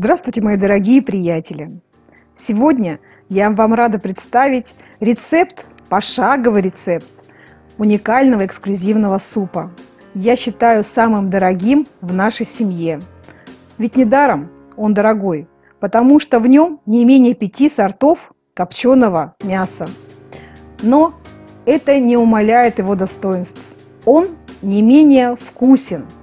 Здравствуйте, мои дорогие приятели! Сегодня я вам рада представить рецепт, пошаговый рецепт уникального эксклюзивного супа. Я считаю самым дорогим в нашей семье. Ведь недаром он дорогой, потому что в нем не менее пяти сортов копченого мяса. Но это не умаляет его достоинств. Он не менее вкусен –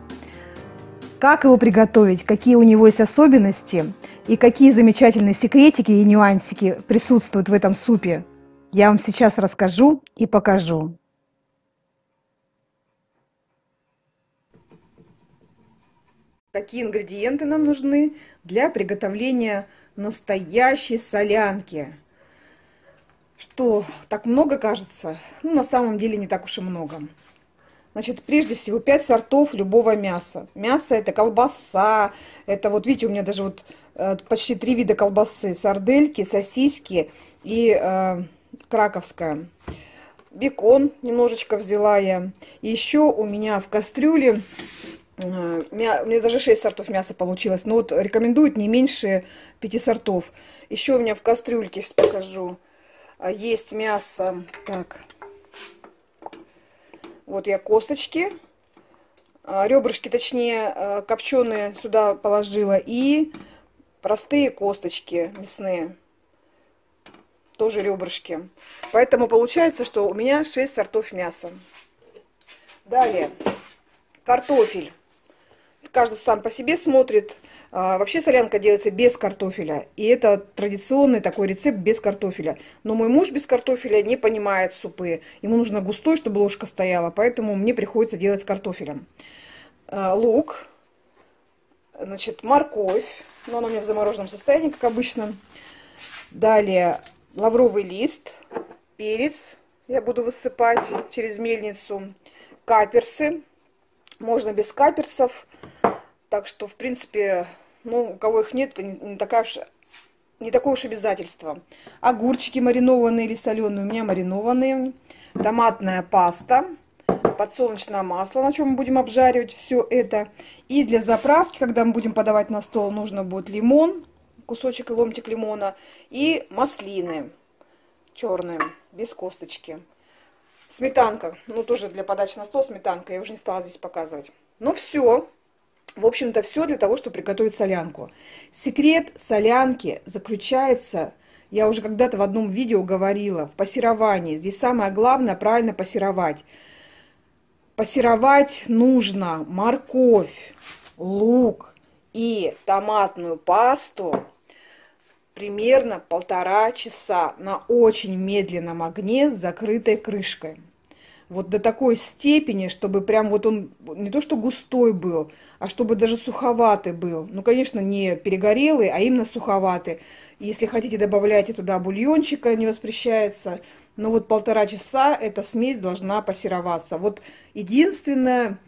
как его приготовить, какие у него есть особенности и какие замечательные секретики и нюансики присутствуют в этом супе, я вам сейчас расскажу и покажу. Какие ингредиенты нам нужны для приготовления настоящей солянки? Что, так много кажется? Ну, на самом деле не так уж и много. Значит, прежде всего, 5 сортов любого мяса. Мясо это колбаса, это вот, видите, у меня даже вот э, почти три вида колбасы. Сардельки, сосиски и э, краковская. Бекон немножечко взяла я. Еще у меня в кастрюле, э, у меня даже 6 сортов мяса получилось. Но вот рекомендуют не меньше 5 сортов. Еще у меня в кастрюльке, сейчас покажу, э, есть мясо. Так, вот я косточки, а, ребрышки, точнее, а, копченые сюда положила. И простые косточки мясные. Тоже ребрышки. Поэтому получается, что у меня 6 сортов мяса. Далее. Картофель. Каждый сам по себе смотрит. А, вообще солянка делается без картофеля. И это традиционный такой рецепт без картофеля. Но мой муж без картофеля не понимает супы. Ему нужно густой, чтобы ложка стояла. Поэтому мне приходится делать с картофелем. А, лук. Значит, морковь. Но она у меня в замороженном состоянии, как обычно. Далее лавровый лист. Перец. Я буду высыпать через мельницу. Каперсы. Можно без каперсов. Так что, в принципе, ну, у кого их нет, это не, такая уж, не такое уж обязательство. Огурчики маринованные или соленые у меня маринованные. Томатная паста. Подсолнечное масло, на чем мы будем обжаривать все это. И для заправки, когда мы будем подавать на стол, нужно будет лимон, кусочек и ломтик лимона. И маслины черные, без косточки. Сметанка, ну тоже для подачи на стол сметанка, я уже не стала здесь показывать. Ну все, в общем-то, все для того, чтобы приготовить солянку. Секрет солянки заключается, я уже когда-то в одном видео говорила, в пассеровании. Здесь самое главное правильно пассеровать. Пассеровать нужно морковь, лук и томатную пасту примерно полтора часа на очень медленном огне с закрытой крышкой вот до такой степени, чтобы прям вот он не то что густой был, а чтобы даже суховатый был. Ну, конечно, не перегорелый, а именно суховатый. Если хотите, добавляйте туда бульончика, не воспрещается. Но вот полтора часа эта смесь должна пассероваться. Вот единственное,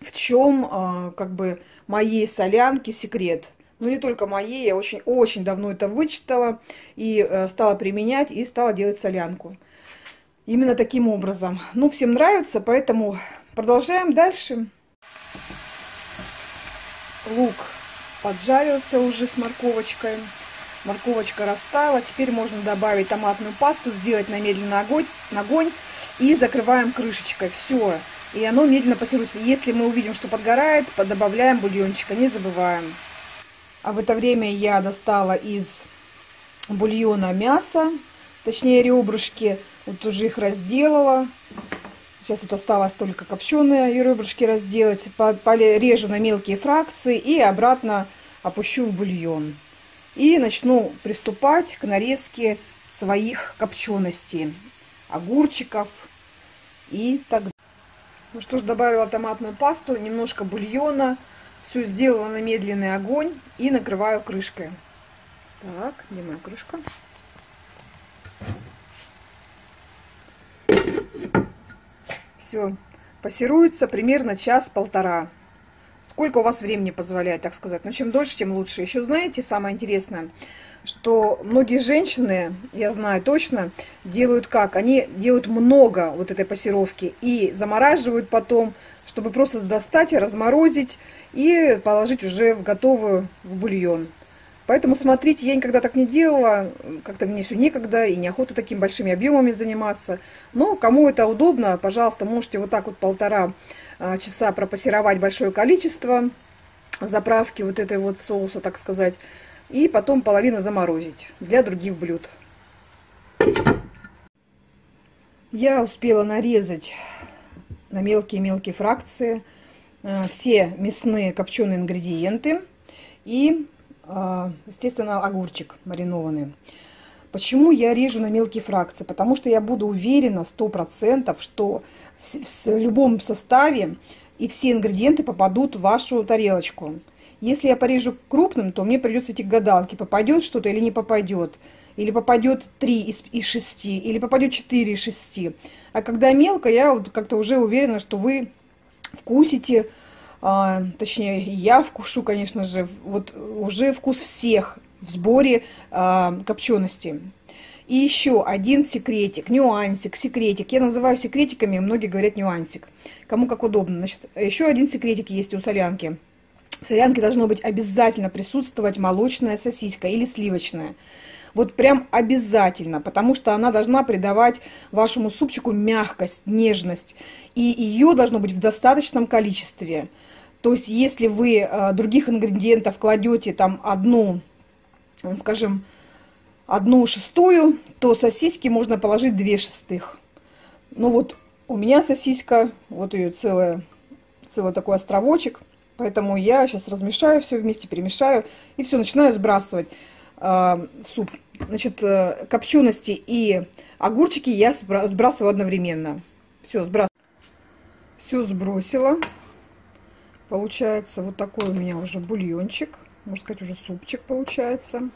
в чем а, как бы моей солянки секрет. Ну, не только моей, я очень-очень давно это вычитала и э, стала применять, и стала делать солянку. Именно таким образом. Ну, всем нравится, поэтому продолжаем дальше. Лук поджарился уже с морковочкой. Морковочка растаяла. Теперь можно добавить томатную пасту, сделать на медленный огонь, огонь и закрываем крышечкой. Все. И оно медленно пассируется. Если мы увидим, что подгорает, добавляем бульончика, не забываем. А в это время я достала из бульона мясо, точнее ребрышки. Вот уже их разделала. Сейчас вот осталось только копченые ребрышки разделать. Порежу на мелкие фракции и обратно опущу в бульон. И начну приступать к нарезке своих копченостей. Огурчиков и так далее. Ну что ж, добавила томатную пасту, немножко бульона. Все сделала на медленный огонь и накрываю крышкой. Так, где моя крышка? Все, пассируется примерно час-полтора. Сколько у вас времени позволяет, так сказать. Но чем дольше, тем лучше. Еще знаете, самое интересное, что многие женщины, я знаю точно, делают как? Они делают много вот этой пассировки и замораживают потом, чтобы просто достать разморозить и положить уже в готовую в бульон. Поэтому смотрите, я никогда так не делала, как-то мне все некогда и неохота такими большими объемами заниматься. Но кому это удобно, пожалуйста, можете вот так вот полтора а, часа пропассеровать большое количество заправки вот этой вот соуса, так сказать, и потом половину заморозить для других блюд. Я успела нарезать на мелкие-мелкие фракции а, все мясные копченые ингредиенты и естественно, огурчик маринованный. Почему я режу на мелкие фракции? Потому что я буду уверена 100%, что в любом составе и все ингредиенты попадут в вашу тарелочку. Если я порежу крупным, то мне придется идти к гадалке, попадет что-то или не попадет. Или попадет 3 из, из 6, или попадет 4 из 6. А когда мелко, я вот как-то уже уверена, что вы вкусите а, точнее, я вкушу, конечно же, вот уже вкус всех в сборе а, копчености. И еще один секретик, нюансик, секретик. Я называю секретиками, многие говорят нюансик. Кому как удобно. Значит, еще один секретик есть у солянки. В солянке должно быть обязательно присутствовать молочная сосиска или сливочная. Вот прям обязательно, потому что она должна придавать вашему супчику мягкость, нежность. И ее должно быть в достаточном количестве. То есть, если вы э, других ингредиентов кладете там одну, скажем, одну шестую, то сосиски можно положить две шестых. Ну вот у меня сосиска, вот ее целая, целый такой островочек. Поэтому я сейчас размешаю все вместе, перемешаю и все, начинаю сбрасывать э, суп. Значит, э, копчености и огурчики я сбрасываю одновременно. Все, сбрасываю. Все сбросила. Получается вот такой у меня уже бульончик. Можно сказать, уже супчик получается.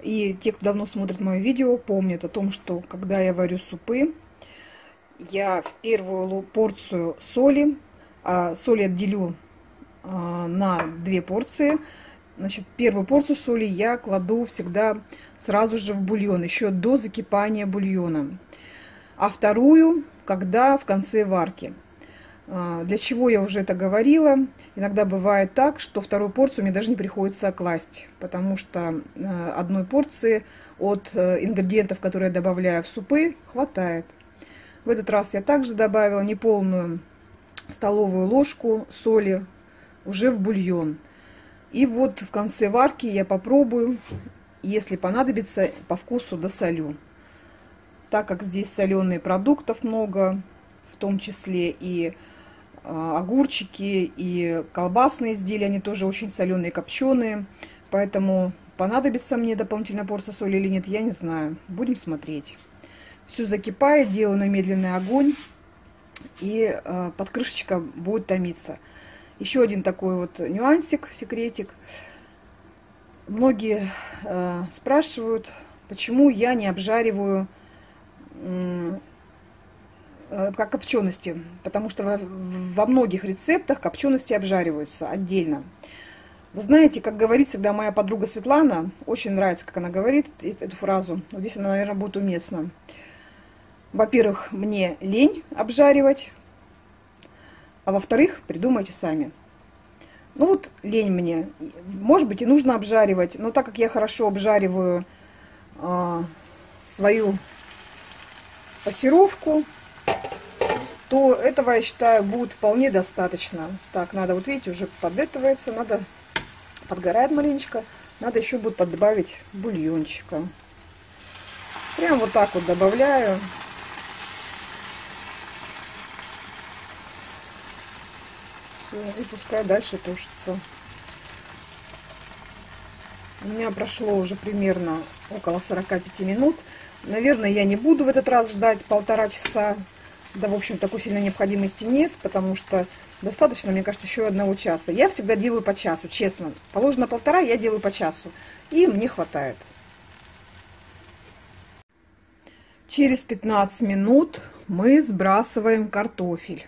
И те, кто давно смотрит мое видео, помнят о том, что когда я варю супы, я в первую порцию соли, а соль отделю а, на две порции. Значит, первую порцию соли я кладу всегда сразу же в бульон, еще до закипания бульона. А вторую, когда в конце варки. А, для чего я уже это говорила? Иногда бывает так, что вторую порцию мне даже не приходится класть, потому что э, одной порции от э, ингредиентов, которые я добавляю в супы, хватает. В этот раз я также добавила неполную столовую ложку соли уже в бульон. И вот в конце варки я попробую, если понадобится, по вкусу досолю. Так как здесь соленые продуктов много, в том числе и огурчики и колбасные изделия, они тоже очень соленые, копченые. Поэтому понадобится мне дополнительная порция соли или нет, я не знаю. Будем смотреть. Все закипает, делаю на медленный огонь. И э, под крышечка будет томиться. Еще один такой вот нюансик, секретик. Многие э, спрашивают, почему я не обжариваю Э, как копчености, потому что во, во многих рецептах копчености обжариваются отдельно. Вы знаете, как говорит всегда моя подруга Светлана, очень нравится, как она говорит эту фразу, вот здесь она, наверное, будет уместна. Во-первых, мне лень обжаривать, а во-вторых, придумайте сами. Ну вот лень мне. Может быть и нужно обжаривать, но так как я хорошо обжариваю э, свою пассировку, то этого, я считаю, будет вполне достаточно. Так, надо, вот видите, уже подэтывается, надо, подгорает маленечко, надо еще будет добавить бульончика. Прям вот так вот добавляю. Все, и пускай дальше тушится. У меня прошло уже примерно около 45 минут. Наверное, я не буду в этот раз ждать полтора часа. Да, в общем, такой сильной необходимости нет, потому что достаточно, мне кажется, еще одного часа. Я всегда делаю по часу, честно. Положено полтора, я делаю по часу. И мне хватает. Через 15 минут мы сбрасываем картофель.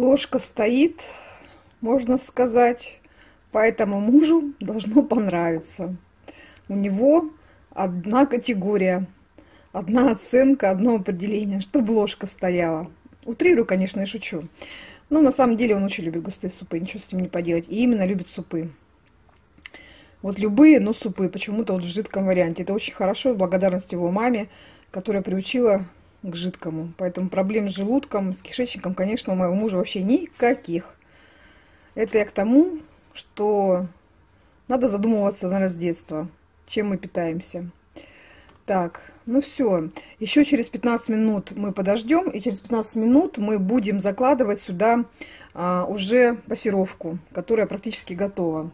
Ложка стоит, можно сказать, поэтому мужу должно понравиться. У него одна категория, одна оценка, одно определение, чтобы ложка стояла. Утрирую, конечно, и шучу. Но на самом деле он очень любит густые супы, ничего с ним не поделать. И именно любит супы. Вот любые, но супы, почему-то вот в жидком варианте. Это очень хорошо, благодарность его маме, которая приучила к жидкому. Поэтому проблем с желудком, с кишечником, конечно, у моего мужа вообще никаких. Это я к тому, что надо задумываться, наверное, с детства, чем мы питаемся. Так, ну все. Еще через 15 минут мы подождем, и через 15 минут мы будем закладывать сюда а, уже пассировку, которая практически готова.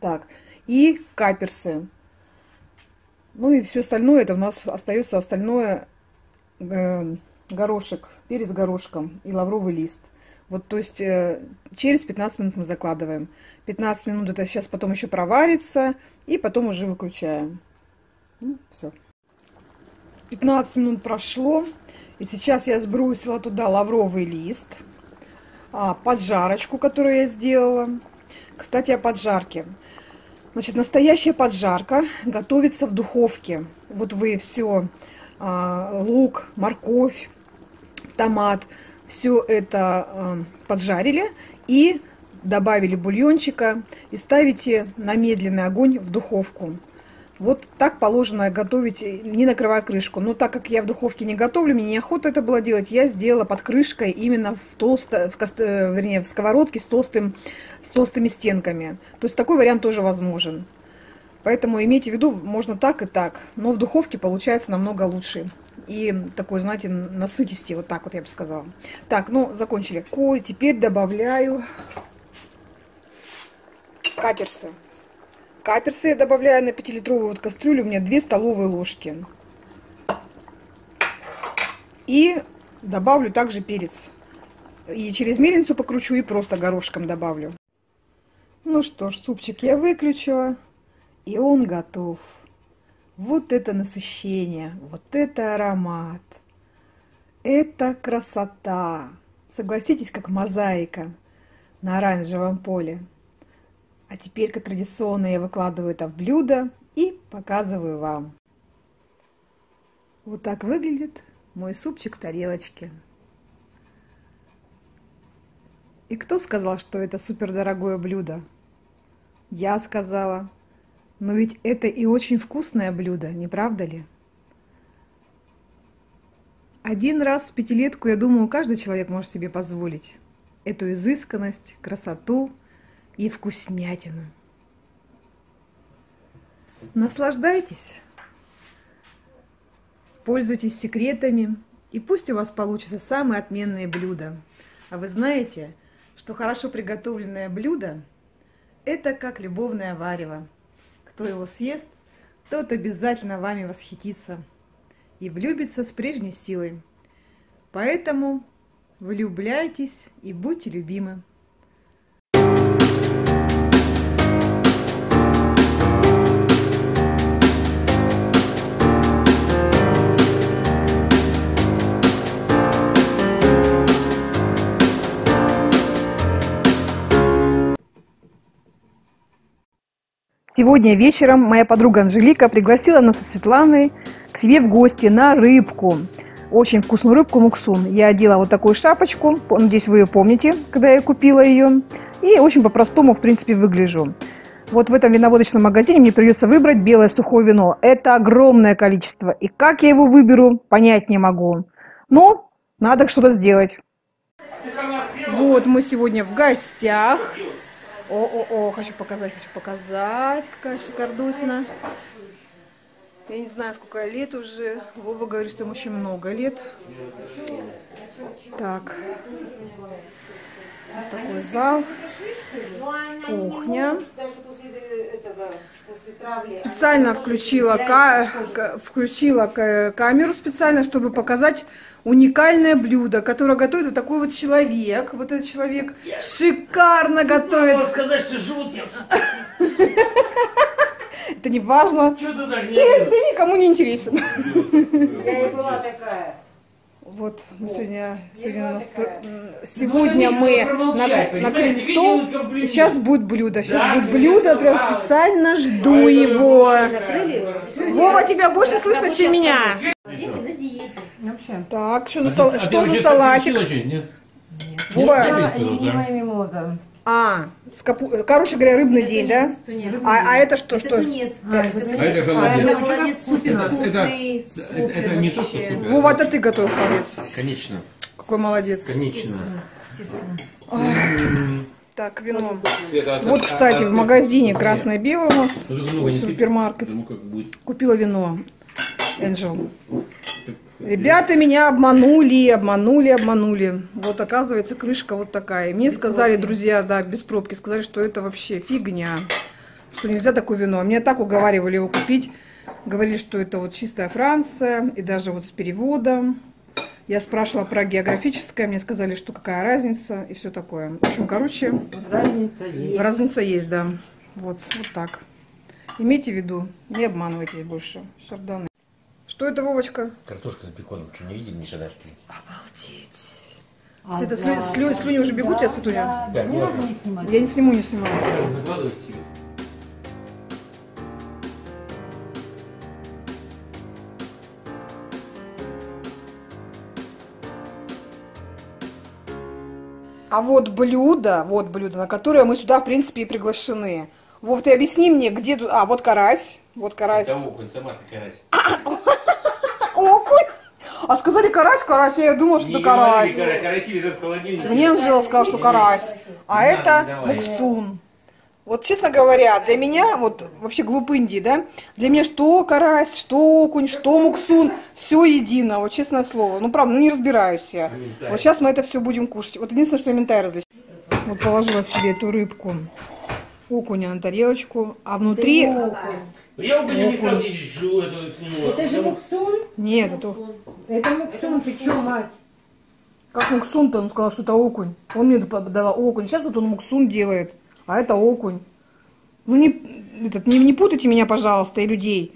Так, и каперсы. Ну и все остальное, это у нас остается остальное горошек, перец горошком и лавровый лист. Вот, то есть, э, через 15 минут мы закладываем. 15 минут это сейчас потом еще проварится, и потом уже выключаем. Ну, все. 15 минут прошло, и сейчас я сбросила туда лавровый лист, а, поджарочку, которую я сделала. Кстати, о поджарке. Значит, настоящая поджарка готовится в духовке. Вот вы все, лук, морковь, томат, все это а, поджарили и добавили бульончика и ставите на медленный огонь в духовку. Вот так положено готовить, не накрывая крышку. Но так как я в духовке не готовлю, мне неохота это было делать, я сделала под крышкой именно в толсто, в, э, вернее, в сковородке с, толстым, с толстыми стенками. То есть такой вариант тоже возможен. Поэтому имейте в виду, можно так и так, но в духовке получается намного лучше. И такой, знаете, насытистее, вот так вот я бы сказала. Так, ну, закончили. Ой, теперь добавляю каперсы. Каперсы я добавляю на 5-литровую вот кастрюлю, у меня 2 столовые ложки. И добавлю также перец. И через мельницу покручу и просто горошком добавлю. Ну что ж, супчик я выключила. И он готов. Вот это насыщение, вот это аромат. Это красота. Согласитесь, как мозаика на оранжевом поле. А теперь-ка традиционно я выкладываю это в блюдо и показываю вам. Вот так выглядит мой супчик в тарелочке. И кто сказал, что это супер дорогое блюдо? Я сказала. Но ведь это и очень вкусное блюдо, не правда ли? Один раз в пятилетку, я думаю, каждый человек может себе позволить эту изысканность, красоту – и вкуснятину. Наслаждайтесь, пользуйтесь секретами, и пусть у вас получится самые отменные блюда. А вы знаете, что хорошо приготовленное блюдо – это как любовное варево. Кто его съест, тот обязательно вами восхитится и влюбится с прежней силой. Поэтому влюбляйтесь и будьте любимы. Сегодня вечером моя подруга Анжелика пригласила нас со Светланой к себе в гости на рыбку. Очень вкусную рыбку муксун. Я одела вот такую шапочку, надеюсь, вы ее помните, когда я купила ее. И очень по-простому, в принципе, выгляжу. Вот в этом виноводочном магазине мне придется выбрать белое сухое вино. Это огромное количество. И как я его выберу, понять не могу. Но надо что-то сделать. Вот мы сегодня в гостях о-о-о, хочу показать, хочу показать, какая шикардосина. Я не знаю, сколько лет уже. Вова говорит, что ему очень много лет. Так. Вот такой зал. Кухня. Специально включила, включила камеру специально, чтобы показать уникальное блюдо, которое готовит вот такой вот человек. Вот этот человек шикарно готовит. Можно сказать, что живут я. Это не важно. Что ты так не ты, ты никому не интересен. Я и была такая. Вот мы сегодня, сегодня, настро... сегодня мы нак- накрыли стол. И сейчас будет блюдо. Сейчас будет блюдо. Прям специально жду его. Вова, тебя больше слышно, чем меня. Так, что за, А а что за салатик? Вова, Это а, с капу- короче говоря, рыбный день, да? Тунец. А, а это что? Это что? тунец. А, Это это тунец. А это Это холодец. холодец супер Это- вкусный. это- это- это супер не то, что супер. Вова, это ты готовил холодец. Конечно, Какой молодец. конечно. Так, вино. Это- Вот, кстати, в магазине красное-белое у нас, супермаркет. Ну. Купила вино. Энджел. Ребята меня обманули, обманули, обманули. Вот оказывается крышка вот такая. Мне сказали, друзья, да, без пробки, сказали, что это вообще фигня, что нельзя такое вино. Меня так уговаривали его купить. Говорили, что это вот чистая Франция, и даже вот с переводом. Я спрашивала про географическое, мне сказали, что какая разница и все такое. В общем, короче, Разница есть. разница есть, да. Вот, вот так. Имейте в виду, не обманывайтесь больше. Шарданы. Что это, Вовочка? Картошка с беконом, что не видели никогда, что ли? Обалдеть. А Это за- слю- слю- слюни уже бегут, я Сатуня? Да, да, не надо не снимать. Я не сниму, не снимаю. Себе. А вот блюдо, вот блюдо, на которое мы сюда, в принципе, и приглашены. Вов, ты объясни мне, где тут... А, вот карась. Вот карась. Это окунь, сама ты карась. Окунь. А сказали карась, карась. Я думала, что Не это карась. говори, кара- караси лежат в холодильнике. Мне Анжела сказала, что карась. А Не это надо, давай. муксун. Вот, честно говоря, для меня, вот вообще глупынди, да, для меня что карась, что окунь, что муксун, все едино, вот честное слово. Ну, правда, ну не разбираюсь я. Минтай. Вот сейчас мы это все будем кушать. Вот единственное, что я ментай различаю. Вот положила себе эту рыбку, окуня на тарелочку, а внутри... Ну, Я не стал чистить живу эту с него. Это же муксун. Нет, это... Это муксун, ты чё, мать? Как муксун-то? Он сказал, что это окунь. Он мне дала окунь. Сейчас вот он муксун делает, а это окунь. Ну не, этот, не, не путайте меня, пожалуйста, и людей.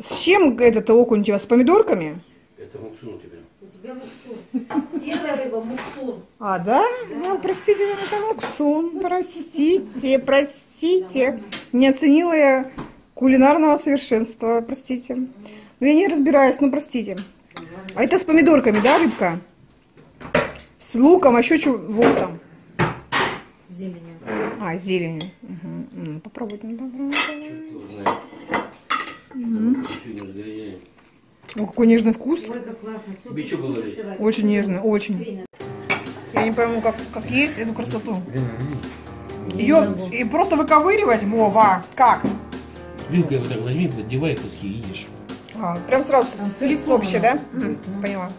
С чем этот окунь у тебя? С помидорками? Это муксун у тебя. У тебя муксун. Первая рыба муксун. А, да? Ну, простите, это муксун. Простите, простите. Не оценила я кулинарного совершенства, простите. Ну, я не разбираюсь, ну, простите. А это с помидорками, да, рыбка? С луком, а еще что? Вот там. Зеленью. А, зеленью. Угу. Ну. Ничего не разгоняет. О, какой нежный вкус. Ой, как классно. Суп Тебе что было. Очень нежный, очень. Я не пойму, как, как есть эту красоту. Ее и просто выковыривать, Вова, как? Вилкой вот так возьми, поддевай куски и ешь. А, прям сразу слист вообще, да? Мгм, Поняла.